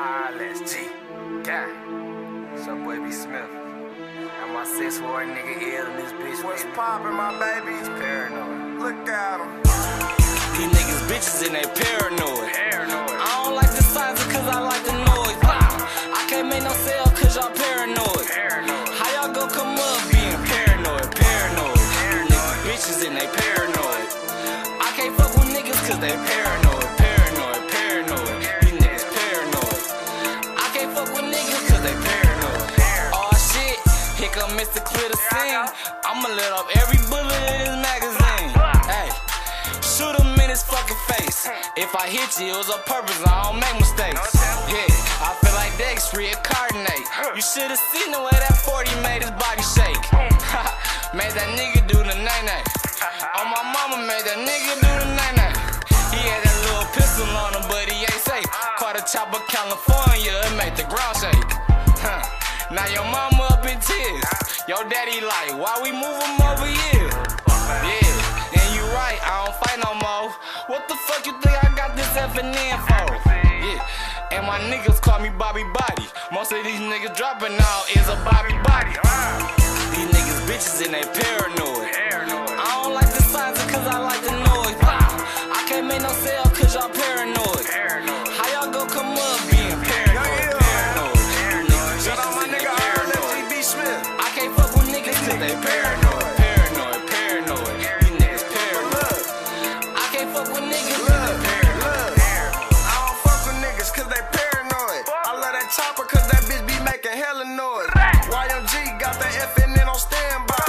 Ah, let's G. Gang. So boy B Smith. And my Six Ward nigga ill in this bitch. What's poppin', my baby? Paranoid. Look at him. These niggas bitches and they paranoid. Paranoid. I don't like the signs cause I like the noise. I can't make no sale cause y'all paranoid. Paranoid. How y'all go come up being paranoid? Paranoid. These niggas bitches and they paranoid. I can't fuck with niggas cause they paranoid. Paranoid. Come Mr. Clear the scene. I'ma let off every bullet in this magazine. Hey. Shoot him in his fucking face. If I hit you, it was on purpose, I don't make mistakes. Yeah, I feel like Dex reincarnate. You should've seen the way that 40 made his body shake. made that nigga do the night night. Oh, my mama made that nigga do the night night. He had that little pistol on him, but he ain't safe. Caught a chopper California, it made the ground shake. Huh. Now your mama up in tears. Your daddy like, why we move him over here? Yeah, and you right, I don't fight no more. What the fuck you think I got this FN in for? Yeah, and my niggas call me Bobby Body. Most of these niggas dropping out is a Bobby Body. These niggas bitches and they paranoid. I don't like the signs cause I like the noise. I can't make no sale cause y'all. Paranoid. That FN on standby.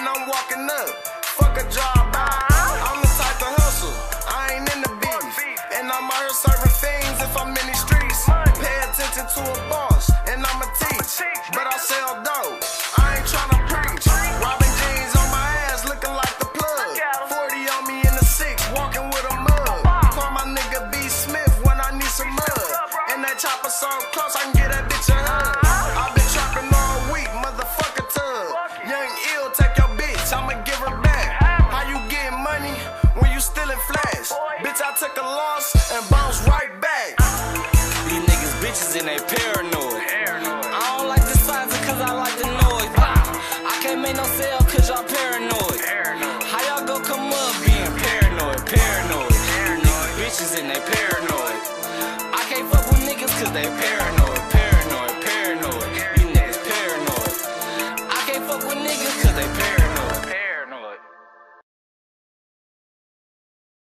And I'm walking up. Fuck a job. I'm the type to hustle. I ain't in the beef. And I'm out here serving things if I'm in these streets. Pay attention to a niggas and they paranoid. paranoid. I don't like the signs cause I like the noise. Wow. I can't make no sale cause y'all paranoid. paranoid. How y'all go come up being paranoid? Paranoid. paranoid. Bitches and they paranoid. I can't fuck with niggas cause they paranoid. Paranoid, paranoid. You niggas paranoid. I can't fuck with niggas cause they paranoid.